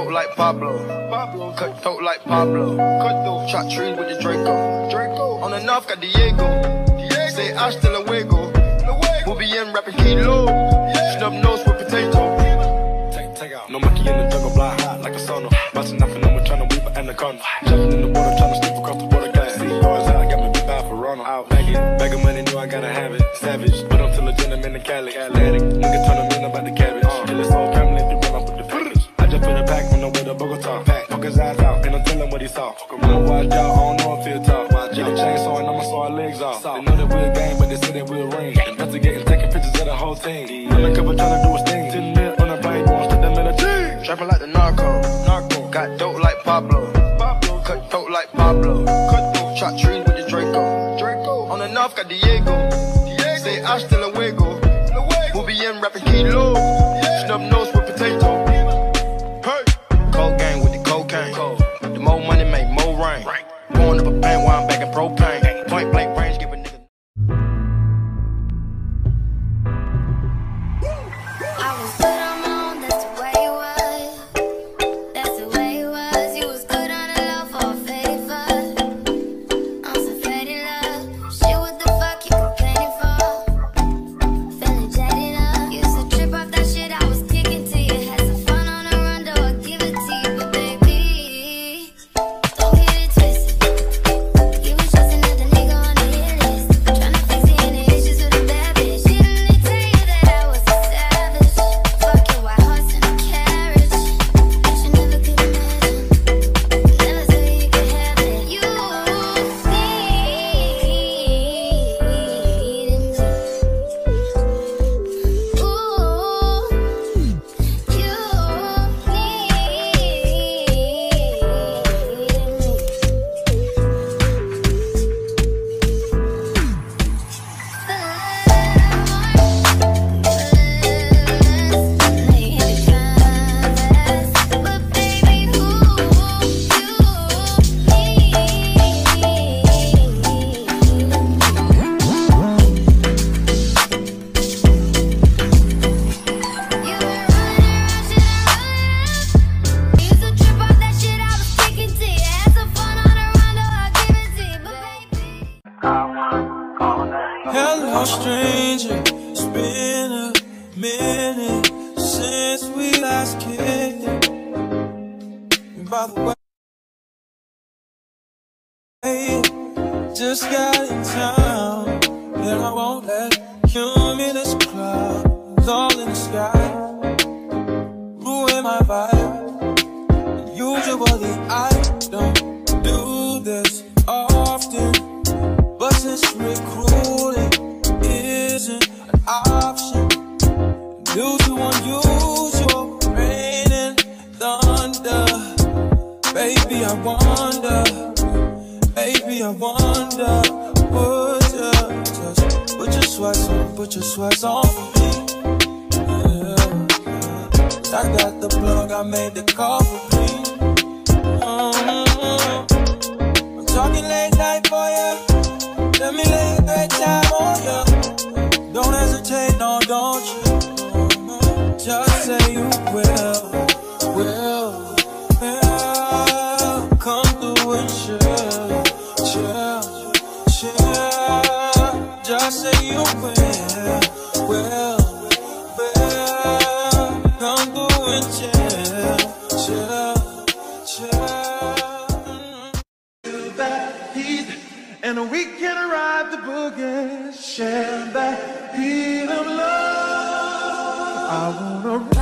like Pablo. Pablo. Cut throat like Pablo. Cut throat. Chop trees with the Draco. Draco. On the north got Diego. Diego. Say hasta luego. We'll be in wrapping kilo. Snub nose with potato. Take, take out. No monkey in the jungle, fly high like a sonar. Bouncing nothing, I'm trying to weave an anaconda. Jumping in the water, trying to slip across the water. Got see cars out, got me bad for Ronald. Out, bagging, bag of money, know I gotta have it. Savage, but I'm still a gentleman in Cali. Athletic, Be in rapping by the way, just got in town, and I won't let cumulus clouds all in the sky ruin my vibe. Usually I don't do this often. But since recruiting isn't an option Due to unusual I wonder Baby, I wonder Would you just put your sweats on Put your sweats on for me yeah. I got the plug, I made the call for me Mhm. I'm talking late night for ya let me lay a great time on you. Don't hesitate, no, don't you? Just say you will, will. Ride the boogie, share that heat of love. I wanna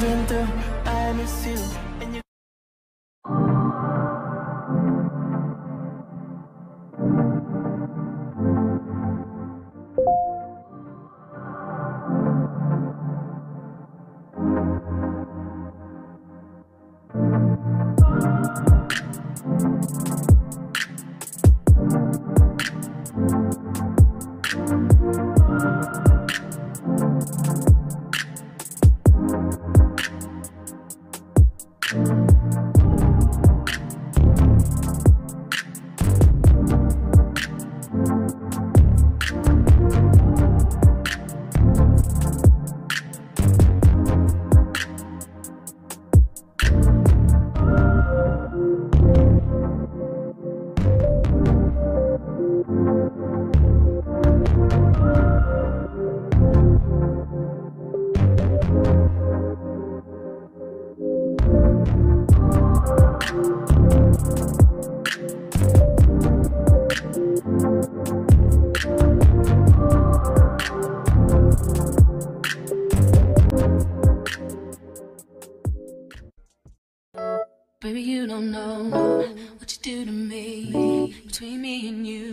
been through, I miss you.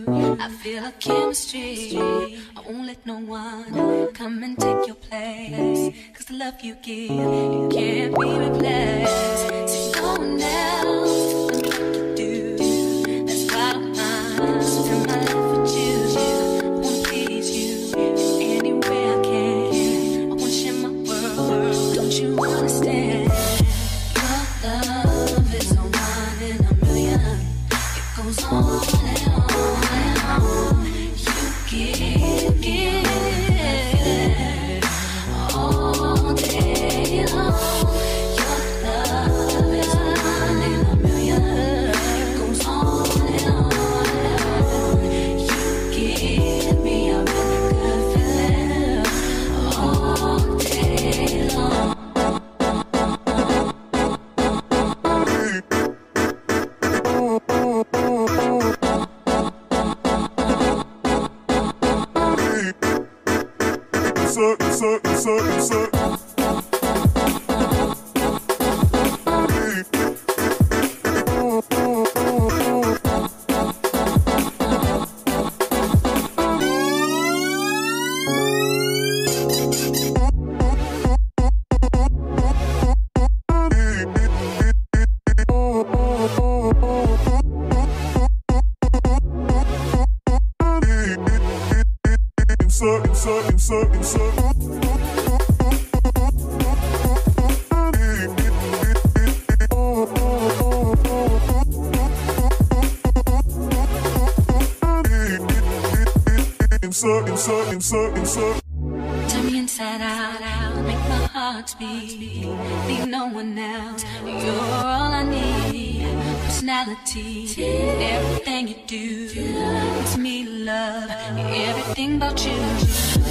I feel a chemistry. I won't let no one come and take your place. Cause the love you give, it can't be replaced. So no one else can what you do. That's why I'm spend my life with you. I wanna please you in any way I can. I wanna share my world. Don't you understand? Your love is a one in a million. It goes on insert, me inside out, make my heart speed. Leave no one else. You're all I need. Personality, everything you do makes me love everything about you.